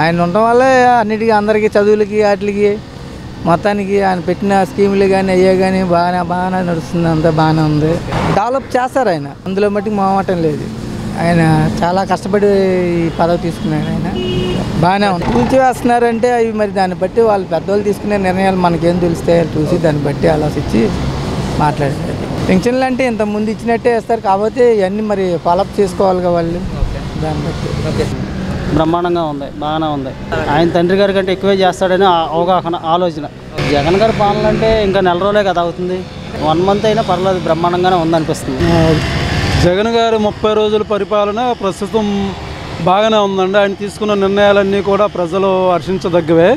ఆయన ఉండటం వల్లే అన్నిటికీ అందరికీ చదువులకి వాటికి మొత్తానికి ఆయన పెట్టిన స్కీములు కానీ అయ్యే కానీ బాగానే బాగానే నడుస్తుంది. అంతా బాగానే ఉంది. డెవలప్ చేస్తారు ఆయన. అందులో మట్టుకు మామటం లేదు. ఆయన చాలా కష్టపడి ఈ పదవి తీసుకున్నాడు ఆయన. బాగానే ఉంది. కూల్చివేస్తున్నారంటే అవి మరి దాన్ని బట్టి వాళ్ళు పెద్దవాళ్ళు తీసుకునే నిర్ణయాలు మనకేం తెలుస్తాయో చూసి దాన్ని బట్టి ఆలోచించి మాట్లాడారు. పెన్షన్లు అంటే ఇంత ముందు ఇచ్చినట్టే ఇస్తారు కాకపోతే ఇవన్నీ మరి ఫాలోఅప్ చేసుకోవాలిగా వాళ్ళు. దాన్ని బట్టి. బ్రహ్మాండంగా ఉంది బాగానే ఉంది. ఆయన తండ్రి గారి కంటే ఎక్కువే చేస్తాడని అవగాహన ఆలోచన. జగన్ గారి పాలన అంటే ఇంకా నెల రోజులే కదా అవుతుంది. వన్ మంత్ అయినా పర్లేదు బ్రహ్మాండంగానే ఉందనిపిస్తుంది. జగన్ గారు ముప్పై రోజుల పరిపాలన ప్రస్తుతం బాగానే ఉందండి. ఆయన తీసుకున్న నిర్ణయాలన్నీ కూడా ప్రజలు హర్షించదగ్గవే.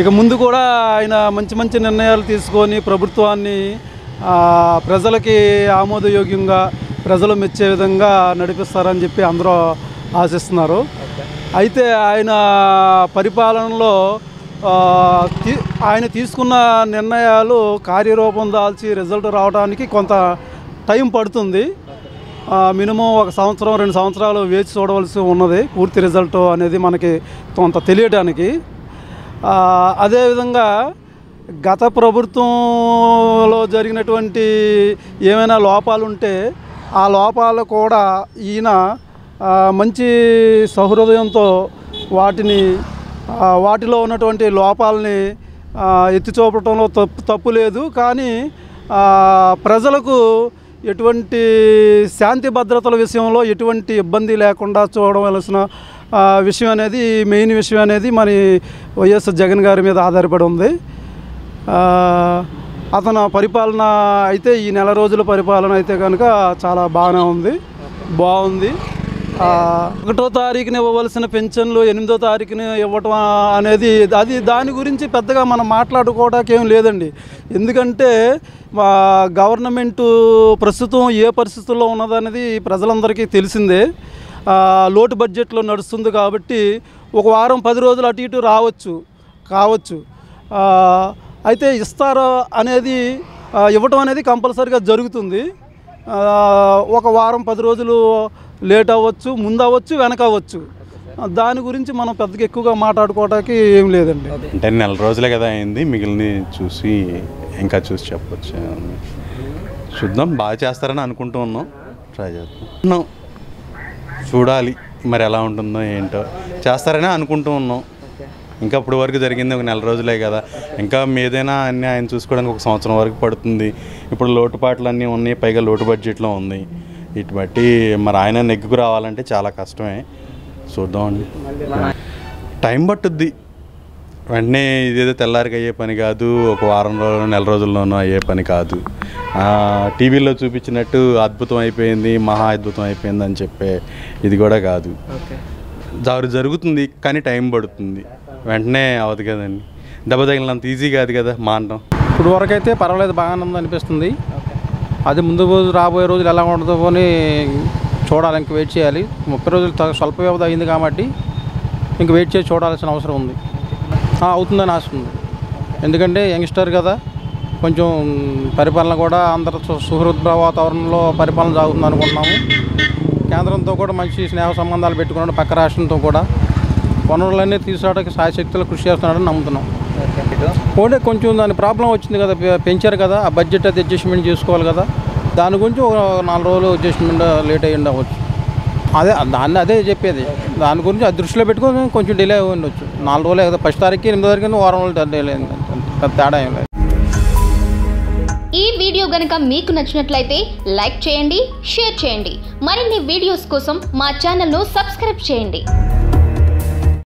ఇక ముందు కూడా ఆయన మంచి మంచి నిర్ణయాలు తీసుకొని ప్రభుత్వాన్ని ప్రజలకి ఆమోదయోగ్యంగా ప్రజలు మెచ్చే విధంగా నడిపిస్తారని చెప్పి అందరూ ఆశిస్తున్నారు. అయితే ఆయన పరిపాలనలో ఆయన తీసుకున్న నిర్ణయాలు కార్యరూపం దాల్చి రిజల్ట్ రావడానికి కొంత టైం పడుతుంది. మినిమం ఒక సంవత్సరం రెండు సంవత్సరాలు వేచి చూడవలసి ఉన్నది పూర్తి రిజల్ట్ అనేది మనకి కొంత తెలియడానికి అదేవిధంగా గత ప్రభుత్వంలో జరిగినటువంటి ఏమైనా లోపాలు ఉంటే ఆ లోపాలు కూడా ఈయన మంచి సహృదయంతో వాటిని వాటిలో ఉన్నటువంటి లోపాలని ఎత్తి చూపటంలో తప్పు తప్పు లేదు. కానీ ప్రజలకు ఎటువంటి శాంతి భద్రతల విషయంలో ఎటువంటి ఇబ్బంది లేకుండా చూడవలసిన విషయం అనేది మెయిన్ విషయం అనేది మరి వైఎస్ జగన్ గారి మీద ఆధారపడి ఉంది. అతను పరిపాలన అయితే ఈ నెల రోజుల పరిపాలన అయితే కనుక చాలా బాగానే ఉంది. బాగుంది. ఒకటో తారీఖున ఇవ్వవలసిన పెన్షన్లు ఎనిమిదో తారీఖున ఇవ్వటం అనేది అది దాని గురించి పెద్దగా మనం మాట్లాడుకోవడానికి ఏం లేదండి. ఎందుకంటే గవర్నమెంటు ప్రస్తుతం ఏ పరిస్థితుల్లో ఉన్నదనేది ప్రజలందరికీ తెలిసిందే. లోటు బడ్జెట్లో నడుస్తుంది కాబట్టి ఒక వారం పది రోజులు అటు ఇటు రావచ్చు కావచ్చు. అయితే ఇస్తారా అనేది ఇవ్వటం అనేది కంపల్సరీగా జరుగుతుంది. ఒక వారం పది రోజులు లేట్ అవ్వచ్చు ముందు అవ్వచ్చు వెనక అవ్వచ్చు. దాని గురించి మనం పెద్దగా ఎక్కువగా మాట్లాడుకోవడానికి ఏం లేదండి. అంటే నెల రోజులే కదా అయింది మిగిలిన చూసి ఇంకా చూసి చెప్పచ్చు. చూద్దాం బాగా చేస్తారని అనుకుంటూ ఉన్నాం. ట్రై చేస్తాం చూడాలి మరి ఎలా ఉంటుందో ఏంటో. చేస్తారని అనుకుంటూ ఉన్నాం. ఇంకా ఇప్పుడు వరకు జరిగింది ఒక నెల రోజులే కదా. ఇంకా మీదైనా అన్నీ ఆయన చూసుకోవడానికి ఒక సంవత్సరం వరకు పడుతుంది. ఇప్పుడు లోటుపాట్లు అన్నీ ఉన్నాయి పైగా లోటు బడ్జెట్లో ఉంది. ఇటు బట్టి మరి ఆయన నెగ్గుకు రావాలంటే చాలా కష్టమే. చూద్దామండి టైం పట్టుద్ది. వెంటనే ఇదేదో తెల్లారికి అయ్యే పని కాదు ఒక వారం రోజులు నెల రోజుల్లోనూ అయ్యే పని కాదు. ఆ, టీవీలో చూపించినట్టు అద్భుతం అయిపోయింది మహా అద్భుతం అయిపోయింది అని చెప్పే ఇది కూడా కాదు. జరు జరుగుతుంది కానీ టైం పడుతుంది. వెంటనే అవదు కదండి. దెబ్బ తగిలినంత ఈజీ కాదు కదా మానడం. ఇప్పుడు వరకు అయితే పర్వాలేదు బాగానే ఉంది అనిపిస్తుంది అది ముందు రోజు రాబోయే రోజులు ఎలా ఉంటుందో అని చూడాలి ఇంక వెయిట్ చేయాలి. ముప్పై రోజులు త- స్వల్ప వ్యవధి అయింది కాబట్టి ఇంక వెయిట్ చేసి చూడాల్సిన అవసరం ఉంది. అవుతుందని ఆశ ఉంది. ఎందుకంటే యంగ్స్టర్ కదా కొంచెం పరిపాలన కూడా అందరు సు- వాతావరణంలో పరిపాలన సాగుతుంది అనుకుంటున్నాము. కేంద్రంతో కూడా మంచి స్నేహ సంబంధాలు పెట్టుకున్నాడు పక్క రాష్ట్రంతో కూడా. వనరులన్నీ తీసుకురావడానికి సాయశక్తులు కృషి చేస్తున్నాడని నమ్ముతున్నాం. ఓటే కొంచెం దాని ప్రాబ్లం వచ్చింది కదా పెంచారు కదా ఆ బడ్జెట్ అది అడ్జస్ట్మెంట్ చేసుకోవాలి కదా దాని గురించి ఒక నాలుగు రోజులు అడ్జస్ట్మెంట్ లేట్ అయ్యి ఉండవచ్చు. అదే దాన్ని అదే చెప్పేది. దాని గురించి అది దృష్టిలో పెట్టుకొని కొంచెం డిలే అయి ఉండొచ్చు. నాలుగు రోజులే కదా ఫస్ట్ తారీఖు ఎనిమిదో తారీఖు వారం రోజులు డిలే అయింది. పెద్ద తేడా ఏం లేదు. ఈ వీడియో గనక మీకు నచ్చినట్లయితే లైక్ చేయండి షేర్ చేయండి. మరిన్ని వీడియోస్ కోసం మా ఛానల్ను సబ్స్క్రైబ్ చేయండి.